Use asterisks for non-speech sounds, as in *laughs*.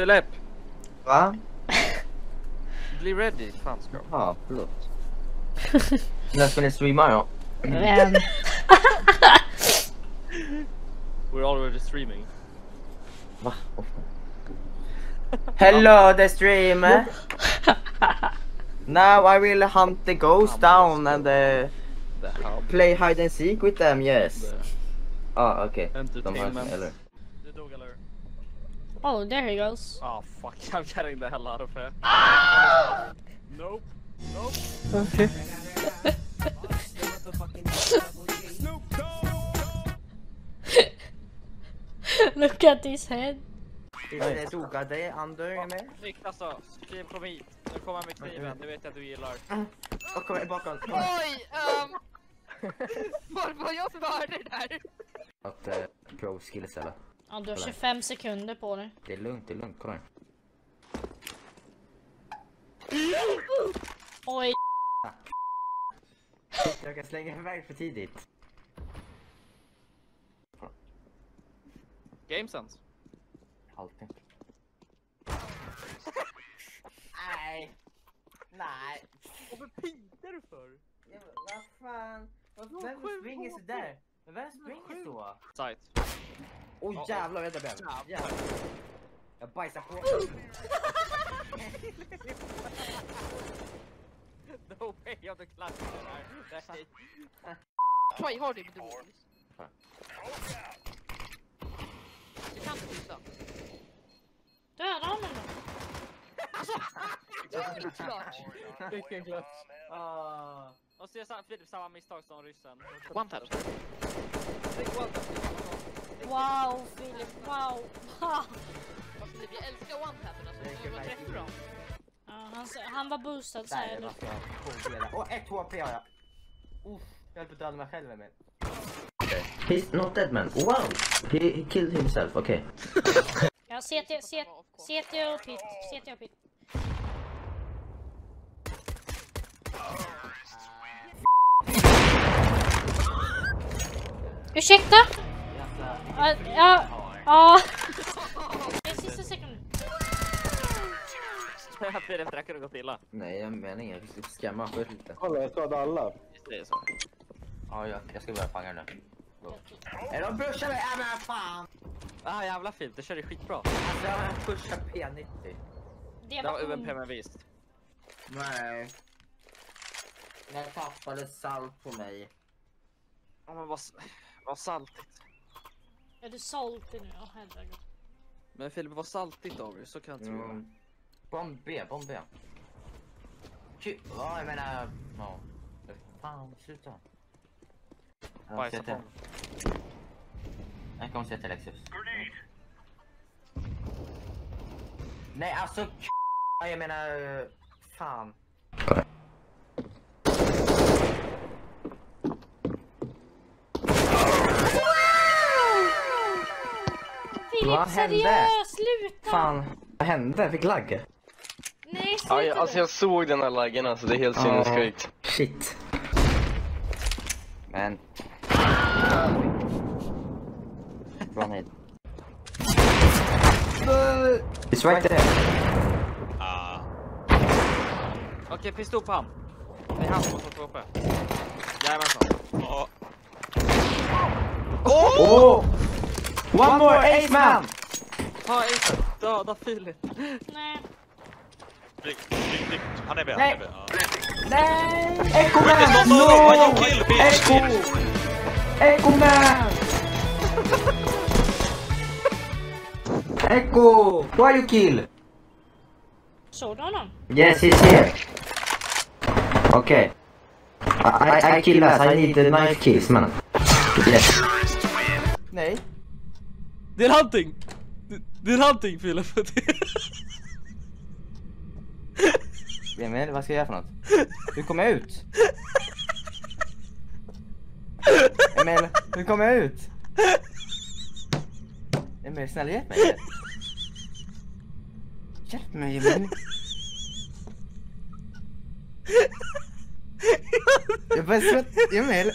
Filip! Va? *laughs* Bli ready, fan ska jag. Ja, förlåt. När ska ni streama då? Men, *laughs* We're already streaming. Va? Hello the streamer! *laughs* Now I will hunt the ghost down and uh, play hide and seek with them, yes. The Ah, okej. De hörs, entertainment. eller? Oh there he goes. Oh fuck, *laughs* I'm getting the hell out of here. Nope. Nope. Okej. *laughs* Look at his head. Det dogade Ander är med. Snyggt alltså. Skriv kom hit. Nu kommer jag med kniven. Det vet jag att du gillar. Och kommer bakom. Oj! Um, var var jag för mördare där? Att uh, pro skills eller? Ja, du har 25 sekunder på dig. Det är lugnt, det är lugnt. Kolla. Oj, Jag kan slänga iväg för tidigt. Game sense. Alltid. Nej. Nej. Varför pikar du för? Ja, Vad fan? Vad- Vem springer sådär? Men Vem springer så? Sight. Oj Ja, jävlar, vänta Ben. Jävlar. Jag bajsar på *laughs* No way det där. Nej. Try hard med du. Du kan inte skjuta. döda honom då. *laughs* Klart. Vilken clutch. Ah. Och så gör Filip samma misstag som ryssen. One tap. Wow, Filip, wow. wow. Filip, jag älskar one tapen alltså. Var träffar dem. Ja, han, han var boostad Där säger är du. massa koddelar. Och ett HP har jag. Uff, jag höll på att döda mig själv med mig. He's not dead man. Wow! He, he killed himself, okej. Ja, CT, CT, CT och pit, CT och pit. Ursäkta? Ja, ja, ja. Det är sista sekunden. Det där kunde gått illa. Nej, jag menar inget. Jag ska skrämma för lite. Kolla, jag skadade alla. Det är så. Ja, jag, jag ska börja fånga nu. Är de pushar mig? Ja men fan! Ah jävla Filip, det körde skitbra. Alltså jag pushar P90. Det Det var UMP med visst. Nej. Jag tappade salt på mig. Ja men vad, vad saltigt. Är du saltig nu? Åh herregud. Men Filip, vad saltigt David, så kan jag inte. Mm. Bomb B, bomb B. Ky- Ja, jag menar... Ja. Fan, sluta. Bajsa på. Jag kommer se till Lexus. Nej, alltså... Jag menar... Fan. Vad hände? sluta! Fan. Vad hände? Jag fick lagg. Nej, Ja, sluta jag, alltså jag såg den här laggen alltså, det är helt sinnessjukt. Shit. Men... Bra nade. It's right there. Okej, pistol på han. Det är han som har fått uppe. Jajamensan. Oh! One more ace man! Ta acen, döda Filip. Nej. Blick, blick, blick. Han är med, han Nej. är med. Ja. Nej! Echo man! No! Echo! Echo man! Echo! Why you kill? Såg du honom? Yes, he's here. Okay. I, I, I kill us. I need the knife kills, man. Yes. Nej. Det är hunting! Det- Det är hunting Filip. Emil, vad ska jag göra för något? Hur kommer jag ut? Emil, hur kommer jag ut? Emil, snälla hjälp mig. Hjälp mig Emil. Jag börjar svettas. Emil.